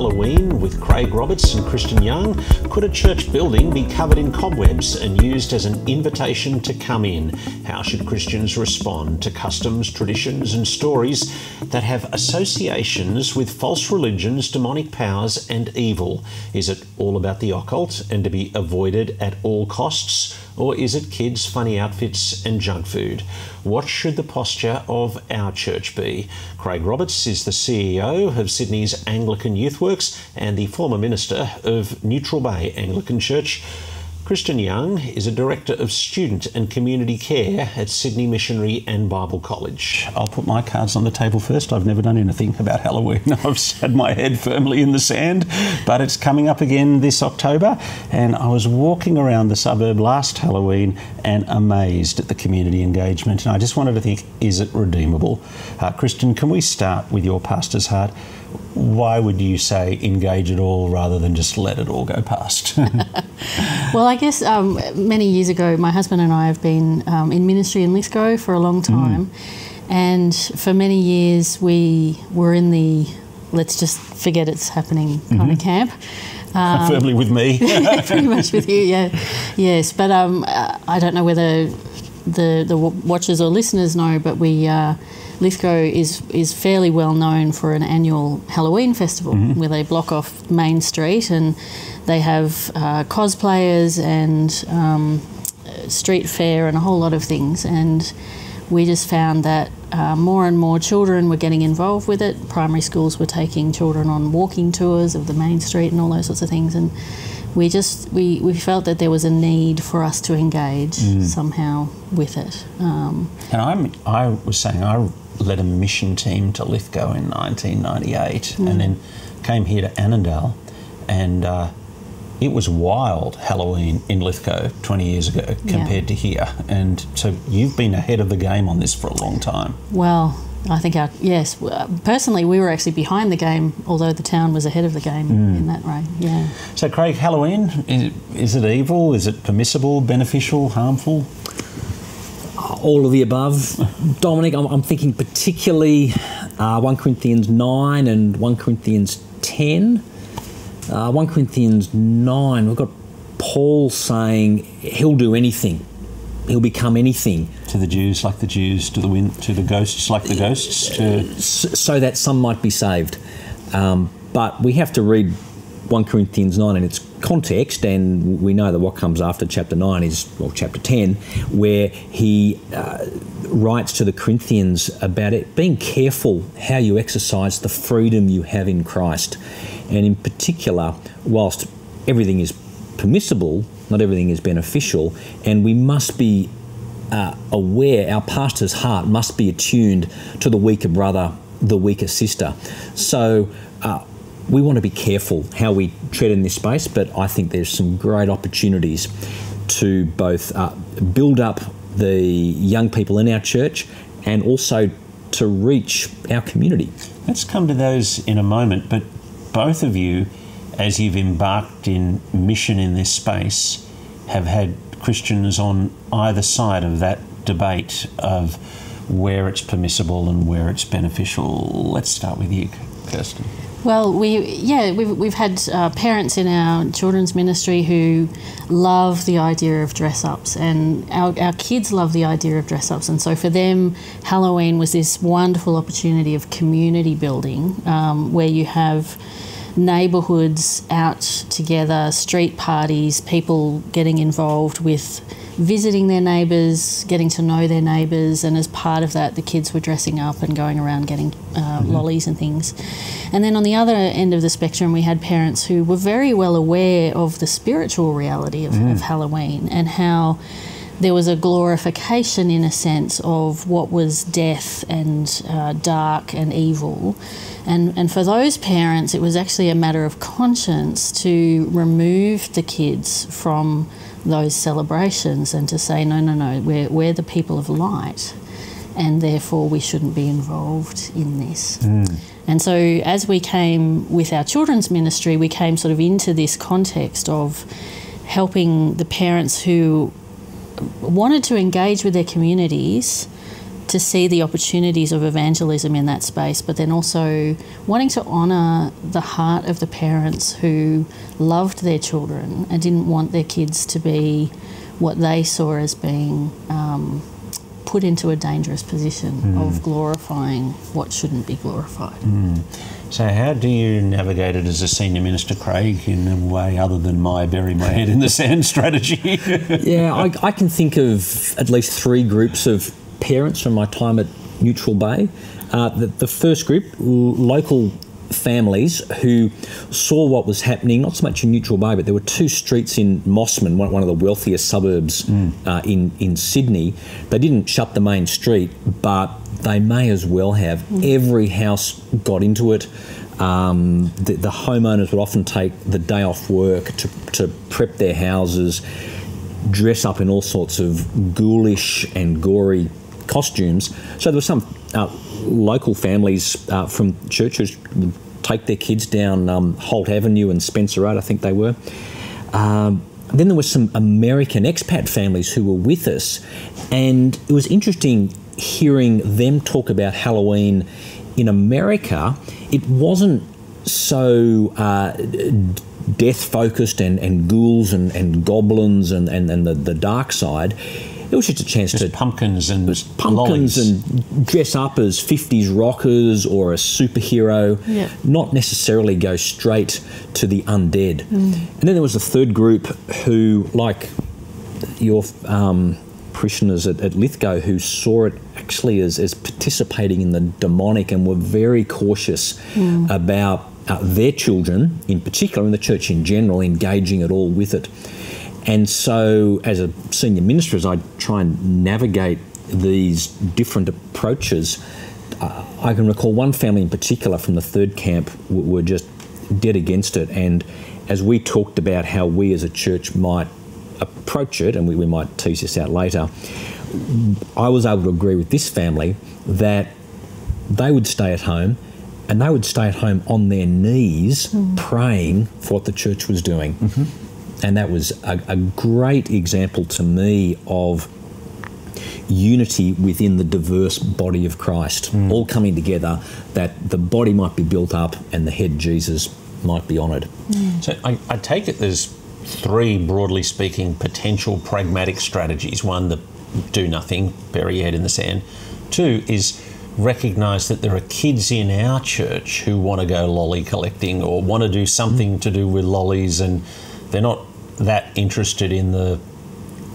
Halloween with Craig Roberts and Kristen Young. Could a church building be covered in cobwebs and used as an invitation to come in? How should Christians respond to customs, traditions, and stories that have associations with false religions, demonic powers, and evil? Is it all about the occult and to be avoided at all costs? Or is it kids, funny outfits, and junk food? What should the posture of our church be? Craig Roberts is the CEO of Sydney's Anglican Youthworks and the former minister of Neutral Bay Anglican Church. Kristen Young is a Director of Student and Community Care at Sydney Missionary and Bible College. I'll put my cards on the table first. I've never done anything about Halloween. I've had my head firmly in the sand, but it's coming up again this October. And I was walking around the suburb last Halloween and amazed at the community engagement. And I just wanted to think, is it redeemable? Uh, Kristen, can we start with your pastor's heart? Why would you say engage it all rather than just let it all go past? well, I guess um, many years ago, my husband and I have been um, in ministry in Lithgow for a long mm. time. Mm. And for many years, we were in the let's just forget it's happening kind mm-hmm. of camp. Um, Firmly with me. pretty much with you, yeah. Yes, but um, I don't know whether the, the watchers or listeners know, but we. Uh, Lithgow is is fairly well known for an annual Halloween festival mm-hmm. where they block off Main Street and they have uh, cosplayers and um, street fair and a whole lot of things. And we just found that uh, more and more children were getting involved with it. Primary schools were taking children on walking tours of the main street and all those sorts of things. And we just we, we felt that there was a need for us to engage mm. somehow with it. Um, and I'm I was saying I led a mission team to Lithgow in 1998 mm. and then came here to Annandale and uh, it was wild Halloween in Lithgow 20 years ago compared yeah. to here. And so you've been ahead of the game on this for a long time. Well, I think our yes. Personally, we were actually behind the game, although the town was ahead of the game mm. in that way. Yeah. So, Craig, Halloween is, is it evil? Is it permissible? Beneficial? Harmful? All of the above. Dominic, I'm, I'm thinking particularly uh, 1 Corinthians 9 and 1 Corinthians 10. Uh, 1 Corinthians 9, we've got Paul saying he'll do anything. He'll become anything to the Jews, like the Jews, to the wind, to the ghosts, like the ghosts, to... so that some might be saved. Um, but we have to read 1 Corinthians 9 in its context, and we know that what comes after chapter 9 is, well, chapter 10, where he uh, writes to the Corinthians about it being careful how you exercise the freedom you have in Christ. And in particular, whilst everything is permissible, not everything is beneficial, and we must be uh, aware, our pastor's heart must be attuned to the weaker brother, the weaker sister. So, uh, we want to be careful how we tread in this space, but I think there's some great opportunities to both uh, build up the young people in our church and also to reach our community. Let's come to those in a moment, but both of you, as you've embarked in mission in this space, have had Christians on either side of that debate of where it's permissible and where it's beneficial. Let's start with you, Kristen. Well, we yeah we've we've had uh, parents in our children's ministry who love the idea of dress ups, and our our kids love the idea of dress ups, and so for them, Halloween was this wonderful opportunity of community building, um, where you have neighbourhoods out together, street parties, people getting involved with visiting their neighbours, getting to know their neighbours, and as part of that, the kids were dressing up and going around getting uh, mm-hmm. lollies and things. And then on the other end of the spectrum, we had parents who were very well aware of the spiritual reality of, mm. of Halloween and how there was a glorification, in a sense, of what was death and uh, dark and evil. And, and for those parents, it was actually a matter of conscience to remove the kids from those celebrations and to say, no, no, no, we're, we're the people of light and therefore we shouldn't be involved in this. Mm. And so, as we came with our children's ministry, we came sort of into this context of helping the parents who wanted to engage with their communities to see the opportunities of evangelism in that space, but then also wanting to honour the heart of the parents who loved their children and didn't want their kids to be what they saw as being um, put into a dangerous position mm. of glorifying what shouldn't be glorified. Mm. So, how do you navigate it as a senior minister, Craig, in a way other than my bury my head in the sand strategy? yeah, I, I, can think of at least three groups of parents from my time at Neutral Bay. Uh, the, the first group, local families who saw what was happening, not so much in Neutral Bay, but there were two streets in Mosman, one, one of the wealthiest suburbs mm. uh, in, in Sydney. They didn't shut the main street, but they may as well have. Mm. Every house got into it. Um, the, the, homeowners would often take the day off work to, to prep their houses, dress up in all sorts of ghoulish and gory costumes. So there were some uh, local families uh, from churches would take their kids down um, Holt Avenue and Spencer Road, I think they were. Um, then there were some American expat families who were with us, and it was interesting hearing them talk about Halloween in America. It wasn't so uh, death focused and, and ghouls and, and goblins and, and, and the, the dark side it was just a chance just to pumpkins and pumpkins and dress up as 50s rockers or a superhero, yeah. not necessarily go straight to the undead. Mm. And then there was a third group who, like your um, parishioners at, at Lithgow, who saw it actually as, as participating in the demonic and were very cautious mm. about uh, their children, in particular, in the church in general, engaging at all with it. And so, as a senior minister, as I try and navigate these different approaches, uh, I can recall one family in particular from the third camp were just dead against it. And as we talked about how we as a church might approach it, and we, we might tease this out later, I was able to agree with this family that they would stay at home and they would stay at home on their knees mm. praying for what the church was doing. Mm-hmm and that was a, a great example to me of unity within the diverse body of Christ, mm. all coming together that the body might be built up and the head Jesus might be honoured. Mm. So I, I, take it there's three, broadly speaking, potential pragmatic strategies. One, the do nothing, bury your head in the sand. Two is recognise that there are kids in our church who want to go lolly collecting or want to do something mm. to do with lollies and they're not that interested in the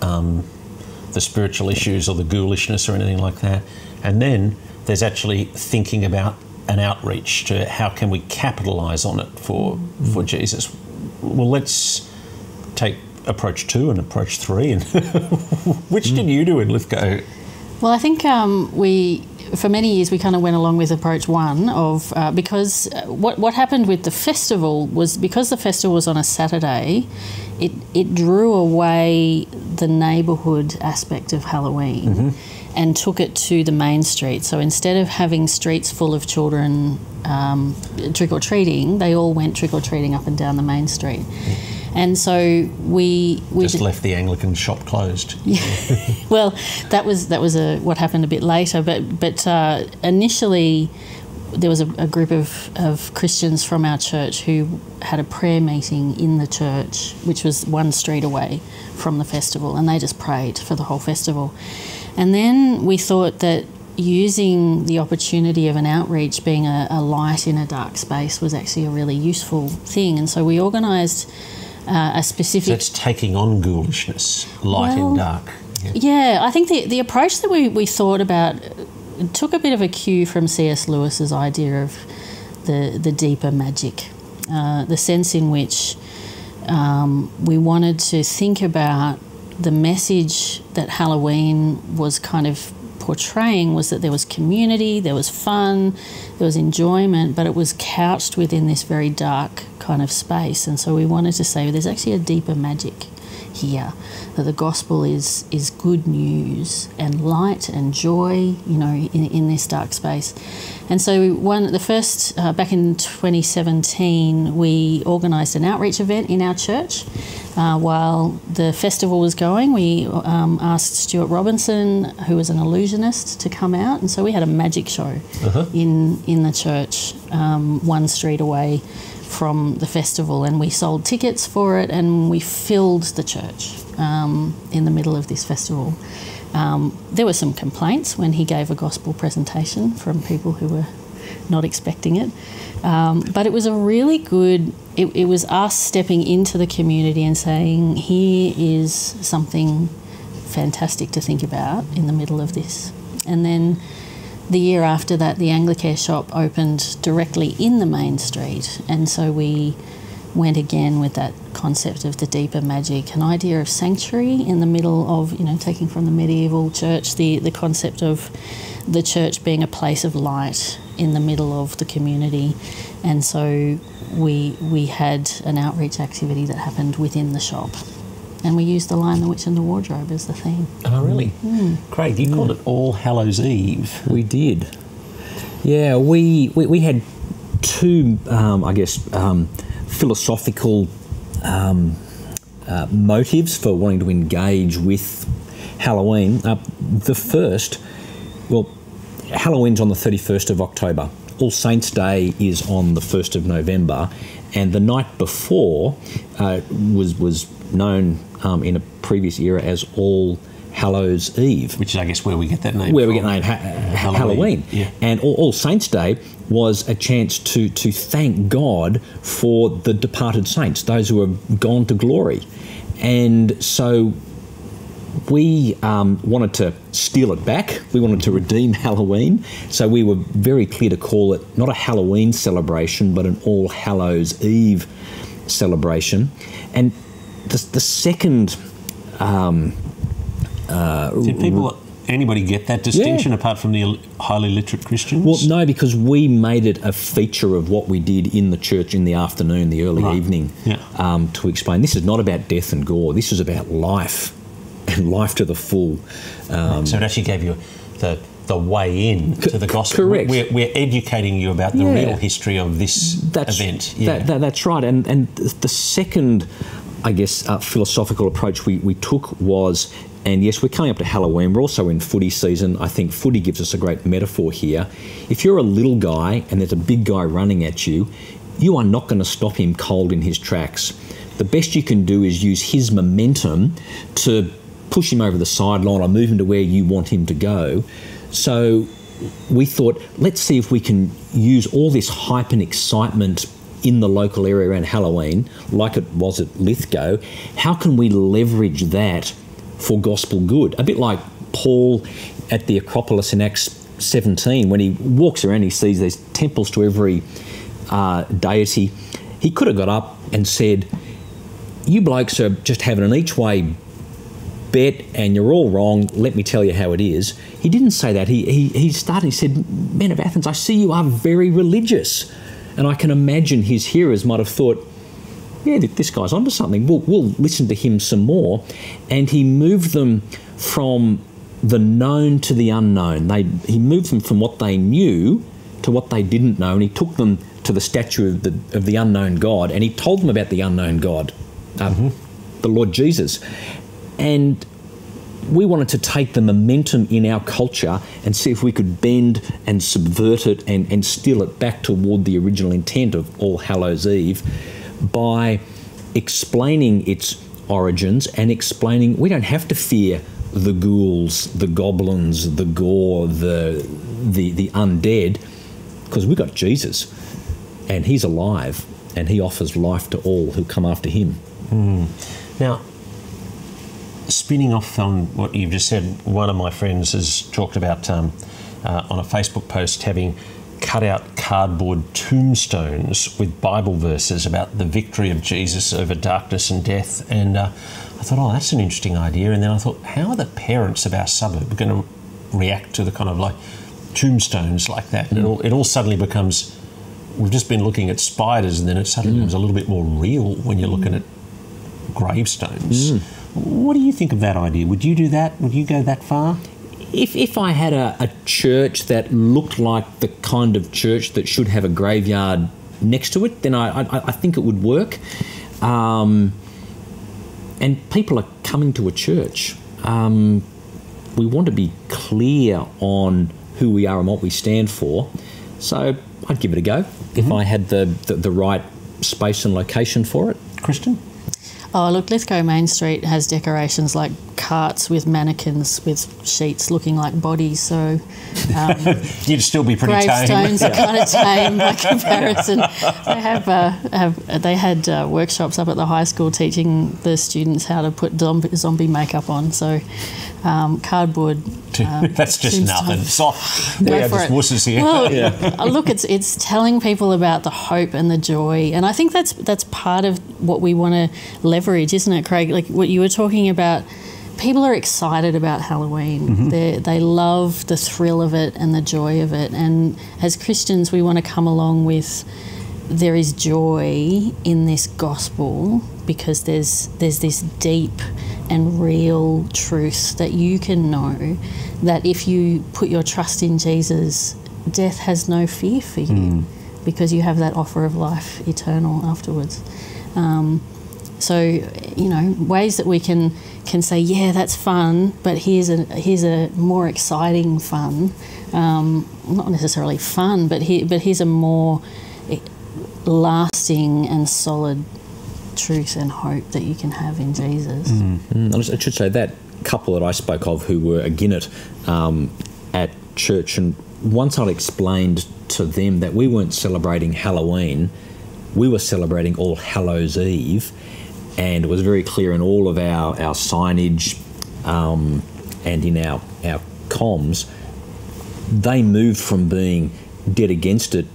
um, the spiritual issues or the ghoulishness or anything like that. And then there's actually thinking about an outreach to how can we capitalize on it for mm. for Jesus. Well, let's take approach two and approach three. And which mm. did you do in Lithgow? Well, I think um, we for many years we kind of went along with approach one of uh, because uh, what what happened with the festival was because the festival was on a Saturday, it it drew away the neighbourhood aspect of Halloween. Mm-hmm. And took it to the main street. So instead of having streets full of children um, trick or treating, they all went trick or treating up and down the main street. Mm and so we, we just left the Anglicare shop closed. Yeah. well, that was that was a what happened a bit later, but but uh, initially there was a, a, group of, of Christians from our church who had a prayer meeting in the church, which was one street away from the festival, and they just prayed for the whole festival. And then we thought that using the opportunity of an outreach being a, a light in a dark space was actually a really useful thing. And so we organised uh, a specific. So it's taking on ghoulishness, light well, and dark. Yeah. yeah. I think the, the approach that we, we thought about took a bit of a cue from C.S. Lewis's idea of the, the deeper magic, uh, the sense in which um, we wanted to think about the message that Halloween was kind of portraying was that there was community, there was fun, there was enjoyment, but it was couched within this very dark kind of space. And so we wanted to say there's actually a deeper magic here that the gospel is is good news and light and joy you know in, in this dark space and so one the first uh, back in 2017 we organized an outreach event in our church uh, while the festival was going we um, asked stuart robinson who was an illusionist to come out and so we had a magic show uh-huh. in in the church um, one street away from the festival, and we sold tickets for it, and we filled the church um, in the middle of this festival. Um, there were some complaints when he gave a gospel presentation from people who were not expecting it, um, but it was a really good. It, it was us stepping into the community and saying, "Here is something fantastic to think about in the middle of this," and then the year after that, the Anglicare shop opened directly in the main street, and so we went again with that concept of the deeper magic, an idea of sanctuary in the middle of, you know, taking from the medieval church, the, the concept of the church being a place of light in the middle of the community. And so we, we had an outreach activity that happened within the shop and we used the Lion, the Witch, and the Wardrobe as the theme. Oh, really? Mm. Craig, you mm. called it All Hallows Eve. We did. Yeah, we we, we had two, um, I guess, um, philosophical um, uh, motives for wanting to engage with Halloween. Uh, the first, well, Halloween's on the 31st of October. All Saints' Day is on the 1st of November, and the night before uh, was was known um, in a previous era as All Hallows Eve, which is, I guess, where we get that name. Where from. we get the name ha- Halloween. Halloween. Yeah. And All, All, Saints Day was a chance to to thank God for the departed saints, those who have gone to glory, and so we um, wanted to steal it back. We wanted to redeem Halloween. So we were very clear to call it not a Halloween celebration, but an All Hallows Eve celebration. And the, the second. Um, uh, Did people, anybody get that distinction yeah. apart from the highly literate Christians? Well, no, because we made it a feature of what we did in the church in the afternoon, the early right. evening, yeah. um, to explain this is not about death and gore. This is about life and life to the full. Um, so it actually gave you the the way in to the gospel. Correct. We're, we're educating you about the yeah. real history of this that's, event. Yeah. That, that, that's right. And and the second, I guess, uh, philosophical approach we, we took was. And yes, we're coming up to Halloween. We're also in footy season. I think footy gives us a great metaphor here. If you're a little guy and there's a big guy running at you, you are not going to stop him cold in his tracks. The best you can do is use his momentum to push him over the sideline or move him to where you want him to go. So we thought, let's see if we can use all this hype and excitement in the local area around Halloween, like it was at Lithgow. How can we leverage that for gospel good? A bit like Paul at the Acropolis in Acts 17, when he walks around, he sees there's temples to every uh, deity. He could have got up and said, You blokes are just having an each way bet and you're all wrong. Let me tell you how it is. He didn't say that. He, he, he started, he said, Men of Athens, I see you are very religious. And I can imagine his hearers might have thought, yeah, this guy's onto something. We'll, we'll listen to him some more. And he moved them from the known to the unknown. They, he moved them from what they knew to what they didn't know, and he took them to the statue of the, of the unknown God, and he told them about the unknown God, uh, mm-hmm. the Lord Jesus. And we wanted to take the momentum in our culture and see if we could bend and subvert it and, and steal it back toward the original intent of All Hallows Eve by explaining its origins and explaining we don't have to fear the ghouls, the goblins, the gore, the the the undead, because we've got Jesus, and He's alive, and He offers life to all who come after Him. Mm. Now, spinning off on what you've just said, one of my friends has talked about um, uh, on a Facebook post having cut out cardboard tombstones with Bible verses about the victory of Jesus over darkness and death. And uh, I thought, oh, that's an interesting idea. And then I thought, how are the parents of our suburb going to react to the kind of like tombstones like that? Mm. It, all, it all suddenly becomes. We've just been looking at spiders, and then it suddenly mm. becomes a little bit more real when you're looking at gravestones. What do you think of that idea? Would you do that? Would you go that far? If, if I had a, a church that looked like the kind of church that should have a graveyard next to it, then I, I, I think it would work. Um, and people are coming to a church. Um, we want to be clear on who we are and what we stand for. So I'd give it a go if I had the, the, the right space and location for it. Kristen? Oh, look, Lithgow Main Street has decorations like carts with mannequins with sheets looking like bodies. So um, You'd still be pretty tame. gravestones are kind of tame by comparison. They have, uh, have they had uh, workshops up at the high school teaching the students how to put zombie, zombie makeup on. So um, cardboard. um, That's just nothing. Soft. Go Yeah, just it. wusses here. Well, uh, look, it's it's telling people about the hope and the joy, and I think that's that's part of what we want to leverage, isn't it, Craig? Like what you were talking about. People are excited about Halloween. They they love the thrill of it and the joy of it, and as Christians, we want to come along with. There is joy in this gospel because there's there's this deep and real truth that you can know that if you put your trust in Jesus, death has no fear for you because you have that offer of life eternal afterwards. Um, so you know ways that we can can say yeah that's fun, but here's a here's a more exciting fun, um, not necessarily fun, but here but here's a more eh, lasting and solid truth and hope that you can have in Jesus. Mm, I should say that couple that I spoke of who were a Guinnett um, at church, and once I explained to them that we weren't celebrating Halloween, we were celebrating All Hallows Eve, and it was very clear in all of our, our signage um, and in our, our comms, they moved from being dead against it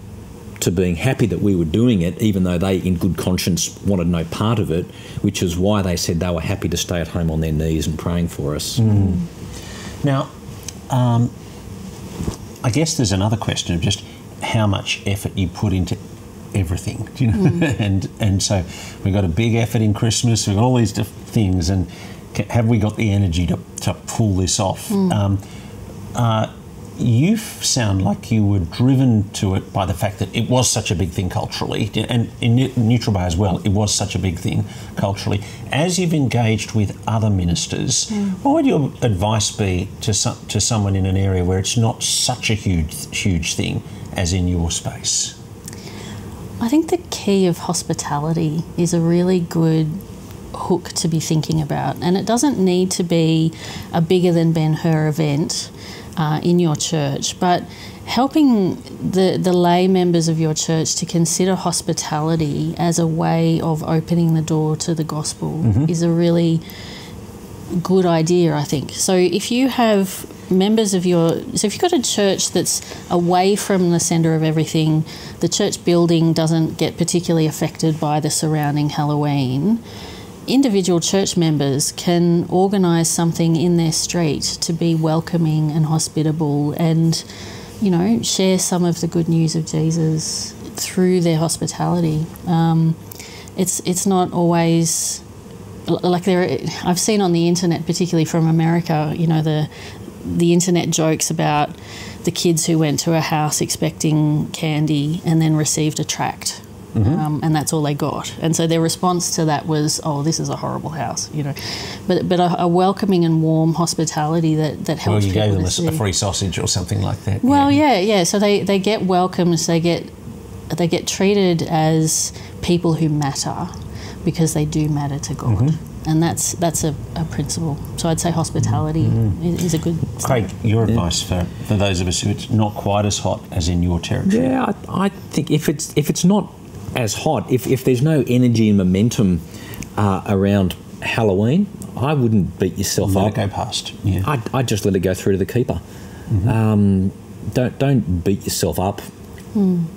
to being happy that we were doing it, even though they, in good conscience, wanted no part of it, which is why they said they were happy to stay at home on their knees and praying for us. Now, um, I guess there's another question of just how much effort you put into everything, you know? and and so we've got a big effort in Christmas. We've got all these different things, and have we got the energy to, to pull this off? Um, uh, you sound like you were driven to it by the fact that it was such a big thing culturally, and in Ne- Neutral Bay as well, it was such a big thing culturally. As you've engaged with other ministers, what would your advice be to some, to someone in an area where it's not such a huge huge thing as in your space? I think the key of hospitality is a really good hook to be thinking about, and it doesn't need to be a bigger than Ben Hur event uh, in your church, but helping the, the lay members of your church to consider hospitality as a way of opening the door to the gospel is a really good idea, I think. So if you have members of your so if you've got a church that's away from the center of everything, the church building doesn't get particularly affected by the surrounding Halloween. Individual church members can organise something in their street to be welcoming and hospitable and, you know, share some of the good news of Jesus through their hospitality. Um, it's it's not always like there I've seen on the internet particularly from America you know the the internet jokes about the kids who went to a house expecting candy and then received a tract um, and that's all they got and so their response to that was oh this is a horrible house you know but but a, a welcoming and warm hospitality that that helps. Well, you gave them a, a free sausage or something like that. Well, yeah, yeah. So they, they get welcomed. They get they get treated as people who matter because they do matter to God, Mm-hmm. And that's that's a, a principle. So I'd say hospitality Mm-hmm. is, is a good. Craig, your advice for, for those of us who it's not quite as hot as in your territory. Yeah, I, I think if it's if it's not as hot, if, if there's no energy and momentum uh, around Halloween, I wouldn't beat yourself Let up. it go past. Yeah. I'd, I'd just let it go through to the keeper. Um, don't don't beat yourself up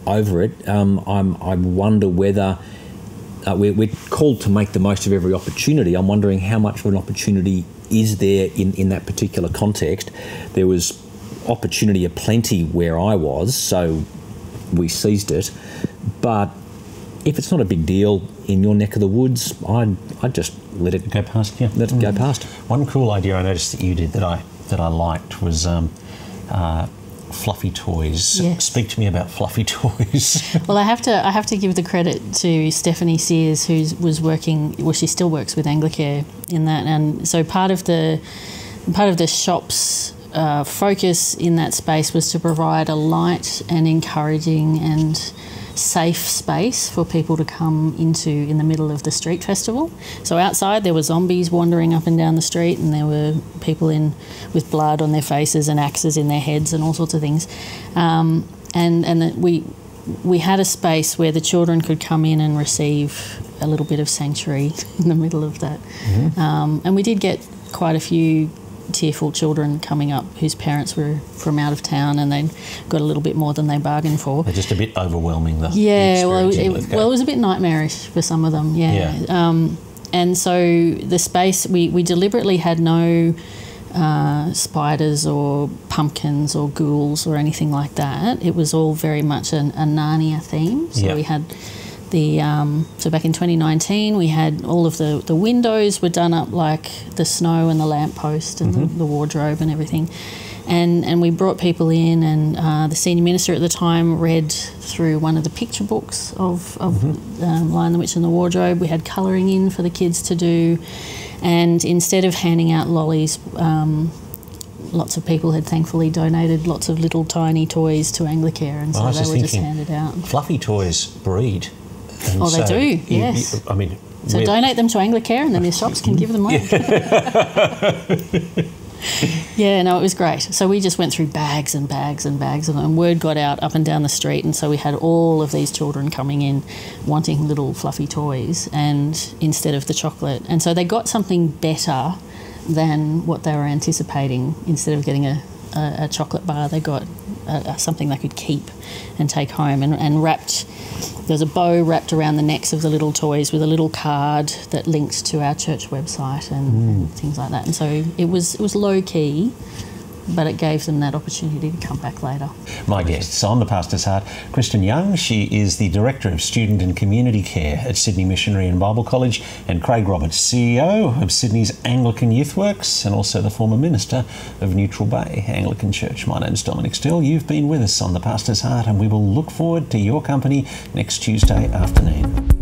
over it. Um, I'm, I wonder whether uh, we're, we're called to make the most of every opportunity. I'm wondering how much of an opportunity is there in, in that particular context. There was opportunity aplenty where I was, so we seized it. But if it's not a big deal in your neck of the woods, I'd, I'd just let it Go past, yeah. let it go past. One cool idea I noticed that you did that I that I liked was um, uh, fluffy toys. Yes. Speak to me about fluffy toys. Well, I have to I have to give the credit to Stephanie Sears, who was working. Well, she still works with Anglicare in that, and so part of the part of the shop's uh, focus in that space was to provide a light and encouraging and safe space for people to come into in the middle of the street festival. So outside there were zombies wandering up and down the street, and there were people in with blood on their faces and axes in their heads and all sorts of things. Um, and and that we we had a space where the children could come in and receive a little bit of sanctuary in the middle of that. Um, and we did get quite a few tearful children coming up whose parents were from out of town and they'd got a little bit more than they bargained for. They're just a bit overwhelming. The Yeah, well, it, it, well, it was a bit nightmarish for some of them. Yeah. Yeah. Um, and so the space we, we deliberately had no uh, spiders or pumpkins or ghouls or anything like that. It was all very much an, a Narnia theme. So Yeah. we had the um, so back in 2019 we had all of the the windows were done up like the snow and the lamppost and the, the wardrobe and everything. And, and we brought people in, and uh, the senior minister at the time read through one of the picture books of, of um, Lion, the Witch, and the Wardrobe. We had colouring in for the kids to do, and instead of handing out lollies, um, lots of people had thankfully donated lots of little tiny toys to Anglicare, and so they were just handed out. Fluffy toys breed. And Oh, they so do, you- you- yes. I mean, So donate them to Anglicare, and then the shops can give them away. yeah, no, it was great. So we just went through bags and bags and bags, of them, and word got out up and down the street, and so we had all of these children coming in wanting little fluffy toys, and instead of the chocolate, and so they got something better than what they were anticipating. Instead of getting a, a, a chocolate bar, they got something they could keep and take home, and, and wrapped there's a bow wrapped around the necks of the little toys with a little card that links to our church website and, and things like that. And so it was it was low key, but it gave them that opportunity to come back later. My guests on the Pastor's Heart, Kristen Young. She is the Director of Student and Community Care at Sydney Missionary and Bible College, and Craig Roberts, CEO of Sydney's Anglican Youthworks, and also the former minister of Neutral Bay Anglican Church. My name is Dominic Steele. You've been with us on the Pastor's Heart, and we will look forward to your company next Tuesday afternoon.